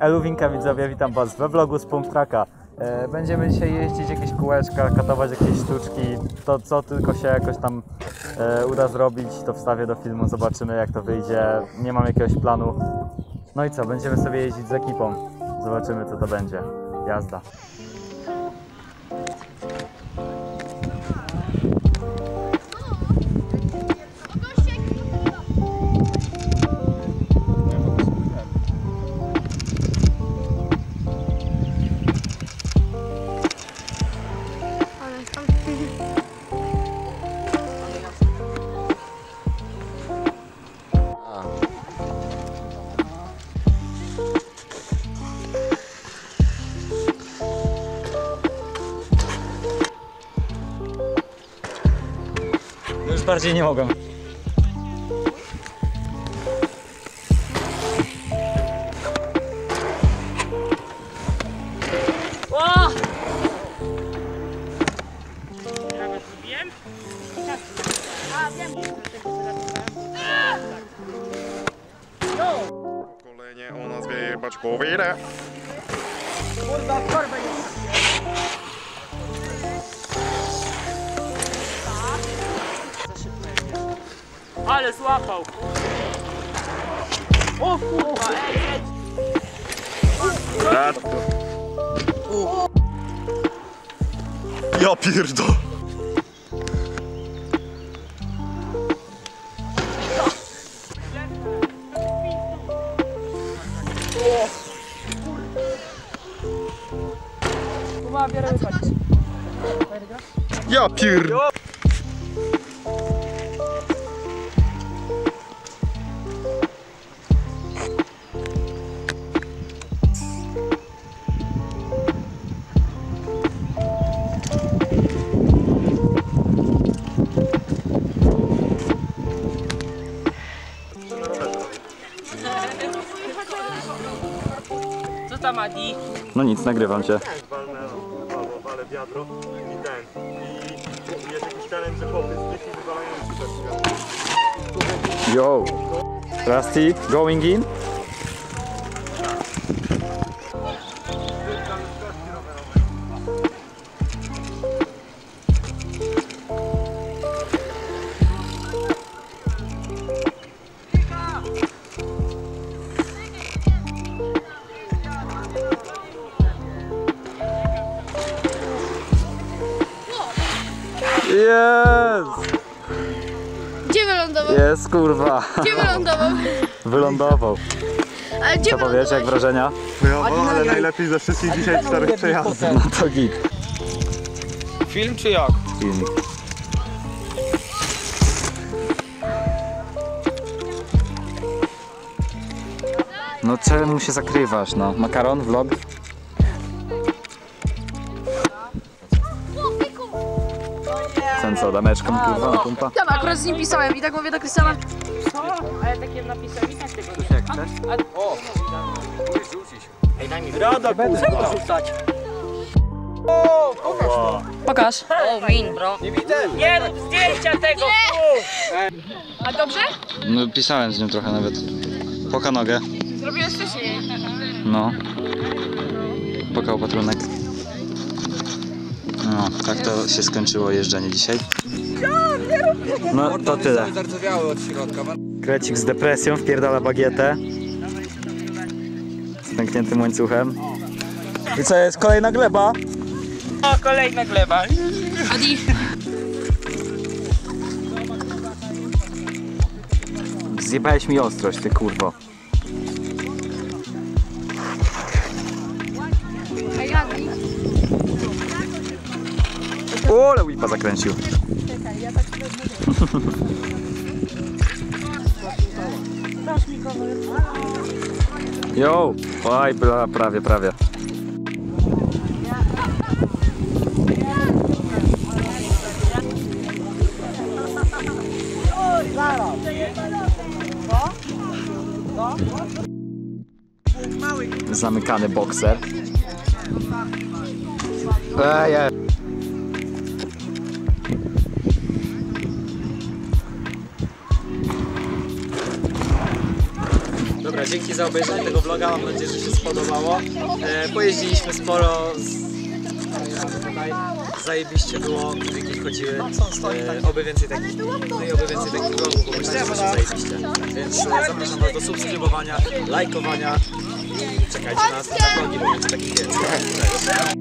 Eluwinka widzowie, witam was we vlogu z Pump Tracka. E, Będziemy dzisiaj jeździć jakieś kółeczka, katować jakieś sztuczki, to co tylko się jakoś tam e, uda zrobić, to wstawię do filmu, zobaczymy jak to wyjdzie. Nie mam jakiegoś planu. No i co, będziemy sobie jeździć z ekipą. Zobaczymy co to będzie. Jazda. Już bardziej nie mogę. Pokolenie o nazwie Baczkowile. Ale złapał! O kurwa, ej, ej! Ja pierdo. Ja pier... tych i wywalają ci Yo! Rusty, going in? Jest! Gdzie wylądował? Jest kurwa! Gdzie wylądował? Wylądował. Ale gdzie Co powiesz, jak wrażenia? Chujowo, ale najlepiej ze wszystkich dzisiaj czterech przejazdów. No to git. Film czy jak? Filmik. No czemu się zakrywasz, no? Makaron, vlog? Co, dameczką kurwa na pumpa? Tam akurat z nim pisałem i tak mówię do Krystiana. Co? A ja takie napisałem i tak tego nie jak chcesz? O! Ej, daj mi Brodo, będę rzucać. Pokaż. O, win, bro. Nie widzę. Nie rób zdjęcia tego, A dobrze? No pisałem z nim trochę nawet. Poka nogę. Zrobiłeś wcześniej. No. Poka opatrunek. No, tak to się skończyło jeżdżenie dzisiaj. No to tyle. Krecik z depresją wpierdala bagietę. Z pękniętym łańcuchem. I co jest? Kolejna gleba? O, kolejna gleba. Adi. Zjebałeś mi ostrość, ty kurwo. O, ale whipa zakręcił. Jo, oj, bla, prawie, prawie. Zamykany bokser. Ej, ej. Dzięki za obejrzenie tego vloga, mam nadzieję, że się spodobało. E, pojeździliśmy sporo, z... zajebiście było, wiki chodziły, e, oby więcej takich, no i oby więcej takich vlogów, bo myślę, że zajebiście. Więc e, zapraszam Was do subskrybowania, lajkowania czekajcie na następne vlogi, bo będzie takich więcej.